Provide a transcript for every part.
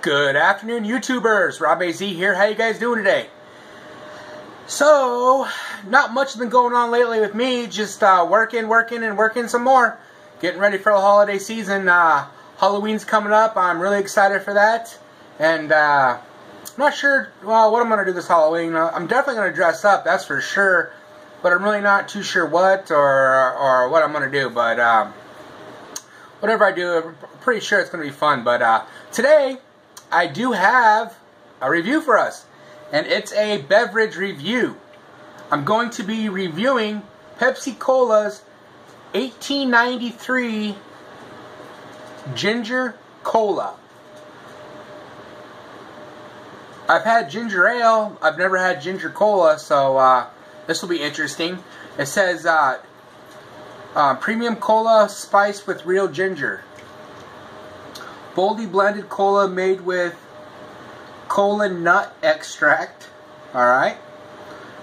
Good afternoon, YouTubers. Robaz here. How you guys doing today? So, not much has been going on lately with me. Just uh, working, working, and working some more. Getting ready for the holiday season. Uh, Halloween's coming up. I'm really excited for that. And uh, I'm not sure well what I'm going to do this Halloween. Uh, I'm definitely going to dress up, that's for sure. But I'm really not too sure what or or what I'm going to do. But um, whatever I do, I'm pretty sure it's going to be fun. But uh, today, I do have a review for us. And it's a beverage review. I'm going to be reviewing Pepsi Cola's 1893 Ginger Cola. I've had ginger ale. I've never had ginger cola, so uh, this will be interesting. It says uh, uh, premium cola spiced with real ginger. Boldly blended cola made with cola nut extract. Alright.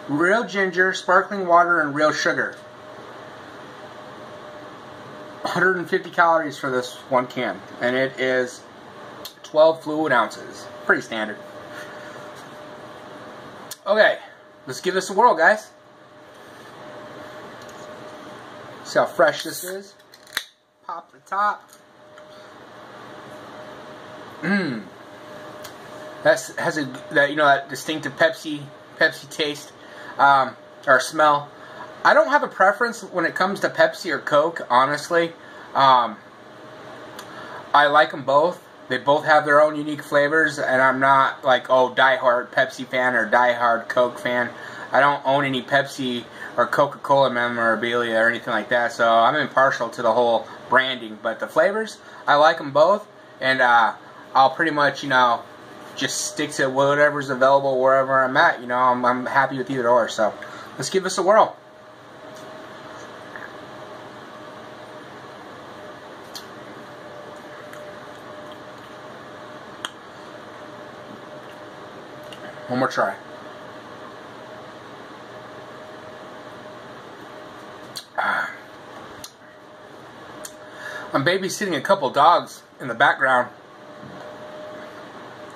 Real ginger, sparkling water, and real sugar. 150 calories for this one can. And it is 12 fluid ounces. Pretty standard. Okay, let's give this a whirl, guys. See how fresh this is. Pop the top. Mmm. That has a that you know that distinctive Pepsi Pepsi taste um, or smell. I don't have a preference when it comes to Pepsi or Coke. Honestly, um, I like them both. They both have their own unique flavors, and I'm not like oh diehard Pepsi fan or diehard Coke fan. I don't own any Pepsi or Coca-Cola memorabilia or anything like that, so I'm impartial to the whole branding. But the flavors, I like them both, and uh, I'll pretty much you know just stick to whatever's available wherever I'm at. You know, I'm, I'm happy with either or. So let's give this a whirl. One more try. I'm babysitting a couple dogs in the background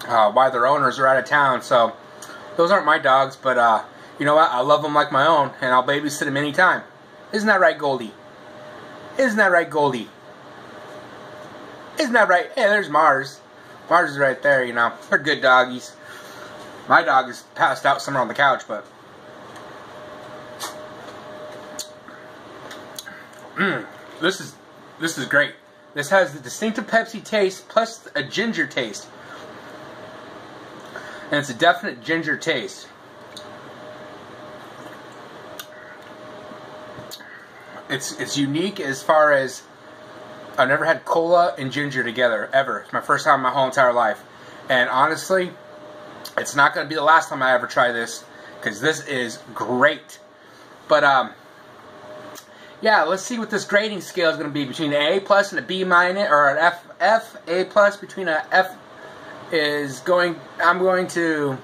uh, why their owners are out of town. So those aren't my dogs, but uh, you know what? I love them like my own, and I'll babysit them anytime. Isn't that right, Goldie? Isn't that right, Goldie? Isn't that right? Hey, there's Mars. Mars is right there, you know. They're good doggies. My dog is passed out somewhere on the couch, but... Mm, this is this is great. This has the distinctive Pepsi taste plus a ginger taste and it's a definite ginger taste. It's it's unique as far as I've never had cola and ginger together ever. It's my first time in my whole entire life, and honestly, it's not going to be the last time I ever try this because this is great. But um, yeah, let's see what this grading scale is going to be between an A plus and a B minus, or an F F A plus between a F is going, I'm going to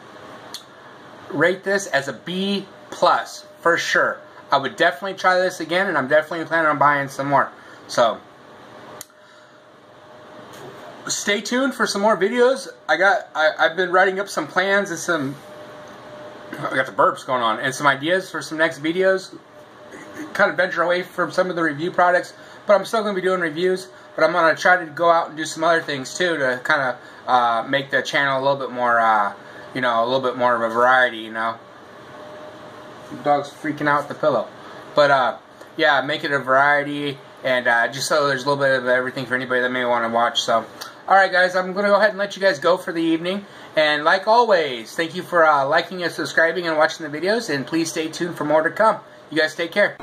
rate this as a B plus for sure. I would definitely try this again, and I'm definitely planning on buying some more. So, stay tuned for some more videos. I got, I, I've been writing up some plans and some, I got the burps going on, and some ideas for some next videos. Kind of venture away from some of the review products, but I'm still going to be doing reviews. But I'm going to try to go out and do some other things too to kind of uh, make the channel a little bit more, uh, you know, a little bit more of a variety, you know. Dog's freaking out the pillow. But, uh, yeah, make it a variety and uh, just so there's a little bit of everything for anybody that may want to watch. So, alright guys, I'm going to go ahead and let you guys go for the evening. And like always, thank you for uh, liking and subscribing and watching the videos. And please stay tuned for more to come. You guys take care.